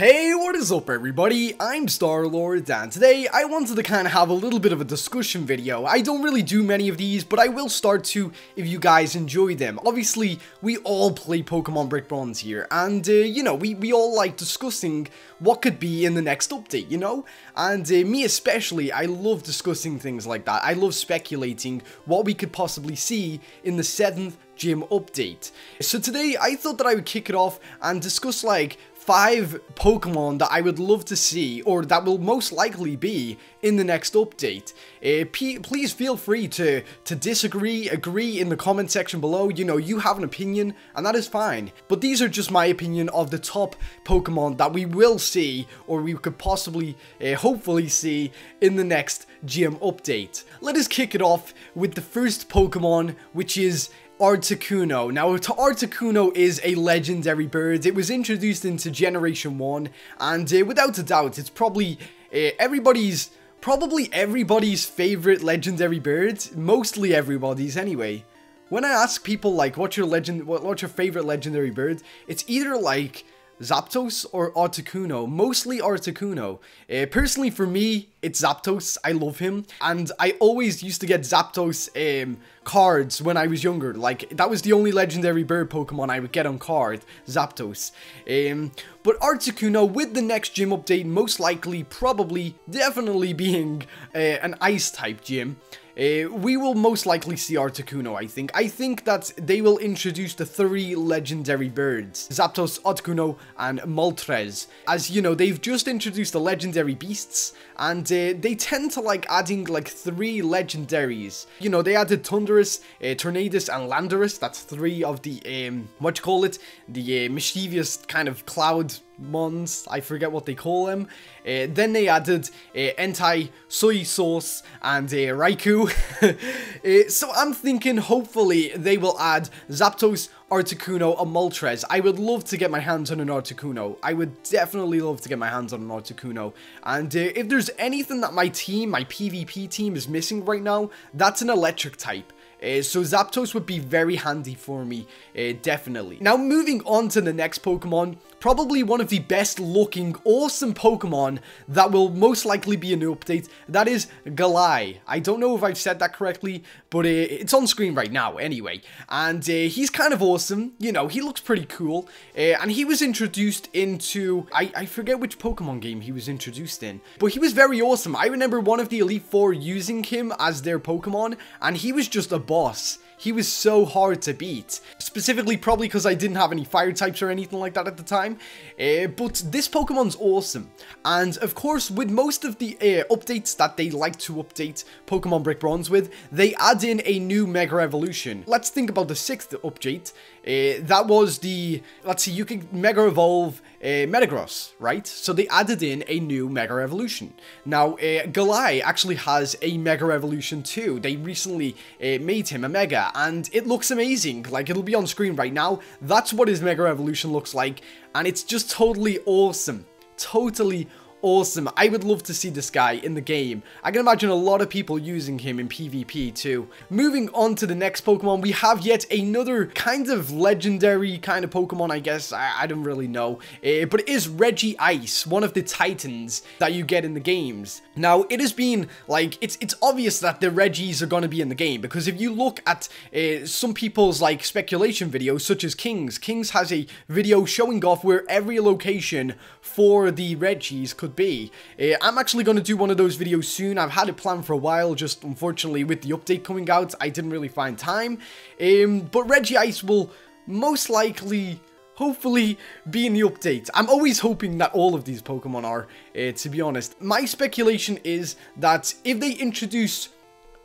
Hey, what is up everybody? I'm Star-Lord, and today I wanted to kind of have a little bit of a discussion video. I don't really do many of these, but I will start to if you guys enjoy them. Obviously, we all play Pokemon Brick Bronze here, and uh, you know, we, we all like discussing what could be in the next update, you know? And uh, me especially, I love discussing things like that. I love speculating what we could possibly see in the 7th gym update. So today I thought that I would kick it off and discuss like five Pokemon that I would love to see, or that will most likely be in the next update. Uh, please feel free to, to disagree, agree in the comment section below. You know, you have an opinion, and that is fine. But these are just my opinion of the top Pokemon that we will see, or we could possibly, uh, hopefully see in the next gym update. Let us kick it off with the first Pokemon, which is Articuno. Now, Articuno is a legendary bird. It was introduced into Generation 1, and uh, without a doubt, it's probably uh, everybody's, probably everybody's favorite legendary bird. Mostly everybody's, anyway. When I ask people, like, what's your legend, what, what's your favorite legendary bird, it's either, like, Zapdos or Articuno, mostly Articuno. Uh, personally for me, it's Zapdos, I love him, and I always used to get Zapdos um, cards when I was younger, like, that was the only legendary bird Pokemon I would get on card, Zapdos. Um, but Articuno, with the next gym update, most likely, probably, definitely being uh, an Ice-type gym, uh, we will most likely see Articuno, I think. I think that they will introduce the three legendary birds, Zapdos, Articuno, and Moltres. As you know, they've just introduced the legendary beasts, and uh, they tend to like adding like three legendaries. You know, they added Thundurus, uh, Tornadus, and Landorus. That's three of the, um, what you call it, the mischievous kind of cloud Mons, I forget what they call them. Uh, then they added uh, Entei, Soy Sauce, and uh, Raikou. uh, so I'm thinking hopefully they will add Zapdos, Articuno, and Moltres. I would love to get my hands on an Articuno. I would definitely love to get my hands on an Articuno. And uh, if there's anything that my team, my PvP team is missing right now, that's an electric type. Uh, so Zapdos would be very handy for me, uh, definitely. Now moving on to the next Pokemon, probably one of the best looking, awesome Pokemon that will most likely be a new update. That is Glalie. I don't know if I've said that correctly, but uh, it's on screen right now anyway. And uh, he's kind of awesome. You know, he looks pretty cool. Uh, and he was introduced into, I, I forget which Pokemon game he was introduced in, but he was very awesome. I remember one of the Elite Four using him as their Pokemon, and he was just a boss. He was so hard to beat. Specifically, probably because I didn't have any fire types or anything like that at the time. Uh, but this Pokemon's awesome. And of course, with most of the uh, updates that they like to update Pokemon Brick Bronze with, they add in a new Mega Evolution. Let's think about the sixth update. Uh, that was the, let's see, you can Mega Evolve uh, Metagross, right? So they added in a new Mega Evolution. Now, uh, Glalie actually has a Mega Evolution too. They recently uh, made him a Mega, and it looks amazing. Like, it'll be on screen right now. That's what his Mega Evolution looks like, and it's just totally awesome. Totally awesome. I would love to see this guy in the game. I can imagine a lot of people using him in PvP too. Moving on to the next Pokemon, we have yet another kind of legendary kind of Pokemon, I guess. I, I don't really know. Uh, but it is Regice, one of the titans that you get in the games. Now, it has been, like, it's it's obvious that the Regis are going to be in the game, because if you look at uh, some people's, like, speculation videos, such as King's, King's has a video showing off where every location for the Regis could be. Uh, I'm actually going to do one of those videos soon. I've had it planned for a while, just unfortunately with the update coming out, I didn't really find time. Um, but Ice will most likely hopefully be in the update. I'm always hoping that all of these Pokemon are, uh, to be honest. My speculation is that if they introduce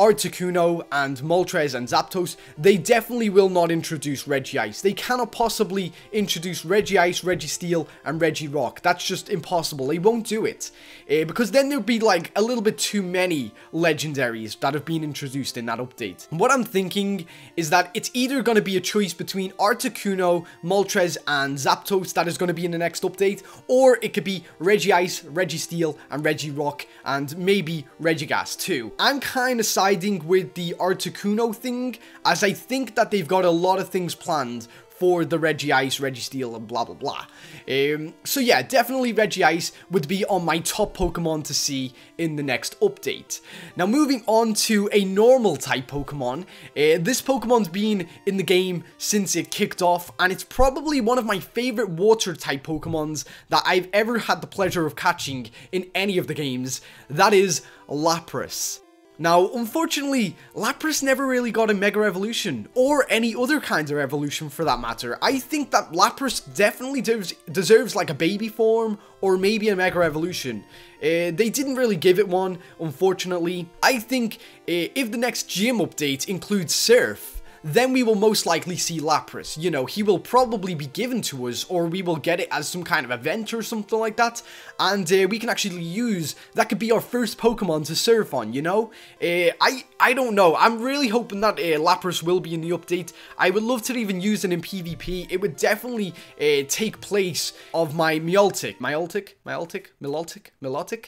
Articuno and Moltres and Zapdos, they definitely will not introduce Regice. They cannot possibly introduce Regice, Registeel, and Regirock. That's just impossible. They won't do it. Uh, because then there'd be like a little bit too many legendaries that have been introduced in that update. what I'm thinking is that it's either going to be a choice between Articuno, Moltres, and Zapdos that is going to be in the next update, or it could be Regice, Registeel, and Regirock, and maybe Regigas too. I'm kind of siding with the Articuno thing, as I think that they've got a lot of things planned for the reggie Regice, Registeel, and blah blah blah. Um, so yeah, definitely Regice would be on my top Pokemon to see in the next update. Now moving on to a normal type Pokemon, uh, this Pokemon's been in the game since it kicked off, and it's probably one of my favorite water type Pokemons that I've ever had the pleasure of catching in any of the games. That is Lapras. Now, unfortunately, Lapras never really got a Mega Evolution, or any other kind of evolution for that matter. I think that Lapras definitely deserves, deserves like a baby form, or maybe a Mega Evolution. Uh, they didn't really give it one, unfortunately. I think uh, if the next gym update includes Surf, then we will most likely see Lapras. You know, he will probably be given to us, or we will get it as some kind of event or something like that, and uh, we can actually use, that could be our first Pokemon to surf on, you know? Uh, I, I don't know, I'm really hoping that uh, Lapras will be in the update. I would love to even use it in PvP, it would definitely uh, take place of my Mialtic, Mialtic, Mialtic, Milotic, Milotic?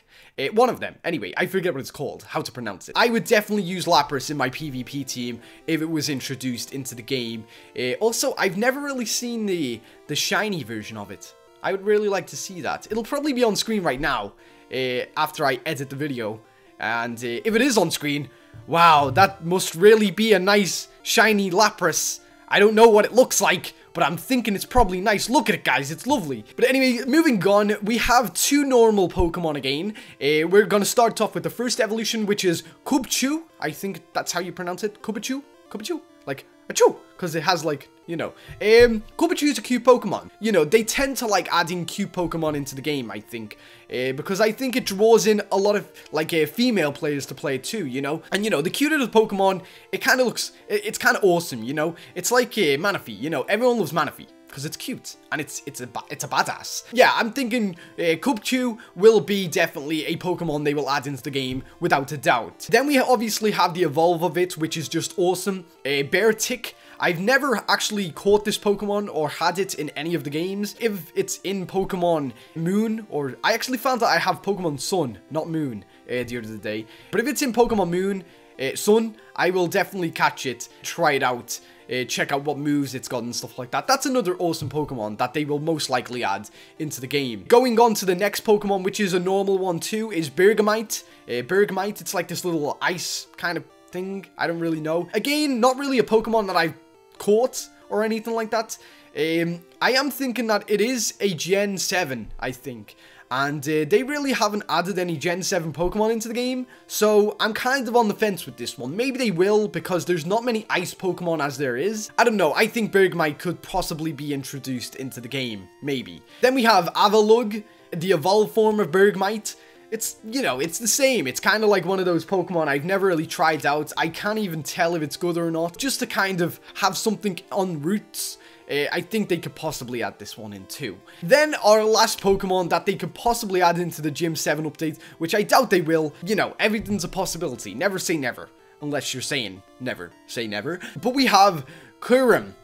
One of them, anyway, I forget what it's called, how to pronounce it. I would definitely use Lapras in my PvP team if it was introduced introduced into the game. Uh, also, I've never really seen the, the shiny version of it. I would really like to see that. It'll probably be on screen right now uh, after I edit the video. And uh, if it is on screen, wow, that must really be a nice shiny Lapras. I don't know what it looks like, but I'm thinking it's probably nice. Look at it, guys. It's lovely. But anyway, moving on, we have two normal Pokemon again. Uh, we're going to start off with the first evolution, which is Cubchoo. I think that's how you pronounce it. Cubchoo? Cubchoo? Like, achoo! Because it has, like, you know. Um, is a cute Pokemon. You know, they tend to like adding cute Pokemon into the game, I think. Uh, because I think it draws in a lot of, like, uh, female players to play too, you know? And, you know, the cuter the Pokemon, it kind of looks, it, it's kind of awesome, you know? It's like uh, Manaphy, you know? Everyone loves Manaphy because it's cute and it's it's a it's a badass. Yeah, I'm thinking uh, Cubchoo will be definitely a Pokemon they will add into the game without a doubt. Then we obviously have the evolve of it, which is just awesome. A Uh, Beartic. I've never actually caught this Pokemon or had it in any of the games. If it's in Pokemon Moon, or I actually found that I have Pokemon Sun, not Moon, uh, the other day. But if it's in Pokemon Moon, uh, Sun, I will definitely catch it, try it out, uh, check out what moves it's got and stuff like that. That's another awesome Pokemon that they will most likely add into the game. Going on to the next Pokemon, which is a normal one too, is Bergmite. Uh, Bergmite, it's like this little ice kind of thing. I don't really know. Again, not really a Pokemon that I've caught or anything like that. Um, I am thinking that it is a Gen 7, I think. And uh, they really haven't added any Gen 7 Pokemon into the game, so I'm kind of on the fence with this one. Maybe they will, because there's not many Ice Pokemon as there is. I don't know, I think Bergmite could possibly be introduced into the game, maybe. Then we have Avalugg, the evolved form of Bergmite. It's, you know, it's the same. It's kind of like one of those Pokemon I've never really tried out. I can't even tell if it's good or not. Just to kind of have something on roots uh, I think they could possibly add this one in too. Then our last Pokemon that they could possibly add into the Gym 7 update, which I doubt they will. You know, everything's a possibility. Never say never. Unless you're saying never say never. But we have Kyurem.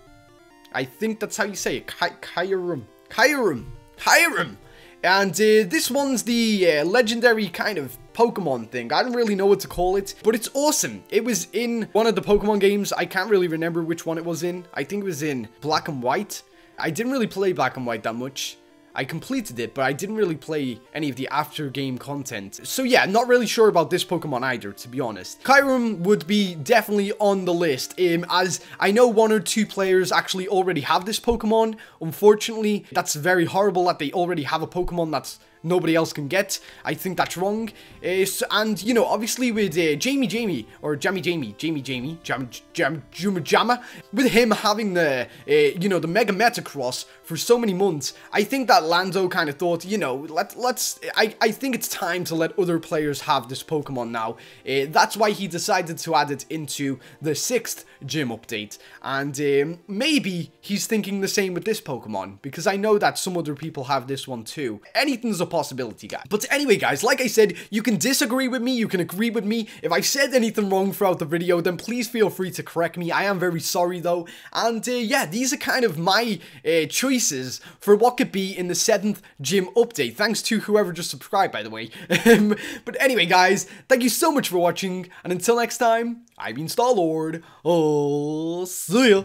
I think that's how you say it. Kyurem. Kyurem. Kyurem. And uh, this one's the uh, legendary kind of Pokemon thing. I don't really know what to call it, but it's awesome. It was in one of the Pokemon games. I can't really remember which one it was in. I think it was in Black and White. I didn't really play Black and White that much. I completed it, but I didn't really play any of the after game content. So yeah, not really sure about this Pokemon either, to be honest. Kyurem would be definitely on the list, um, as I know one or two players actually already have this Pokemon. Unfortunately, that's very horrible that they already have a Pokemon that's nobody else can get. I think that's wrong. Uh, so, and, you know, obviously with uh, Jamie Jamie, or Jamie Jamie, Jamie Jamie, Jam Jam Juma Jamma, with him having the, uh, you know, the Mega Metagross for so many months, I think that Lando kind of thought, you know, let, let's, I, I think it's time to let other players have this Pokemon now. That's why he decided to add it into the sixth gym update. And um, maybe he's thinking the same with this Pokemon, because I know that some other people have this one too. Anything's a possibility, guys. But anyway, guys, like I said, you can disagree with me, you can agree with me. If I said anything wrong throughout the video, then please feel free to correct me. I am very sorry, though. And uh, yeah, these are kind of my uh, choices for what could be in the 7th gym update. Thanks to whoever just subscribed, by the way. But anyway, guys, thank you so much for watching. And until next time, I've been Star-Lord. Oh, see ya.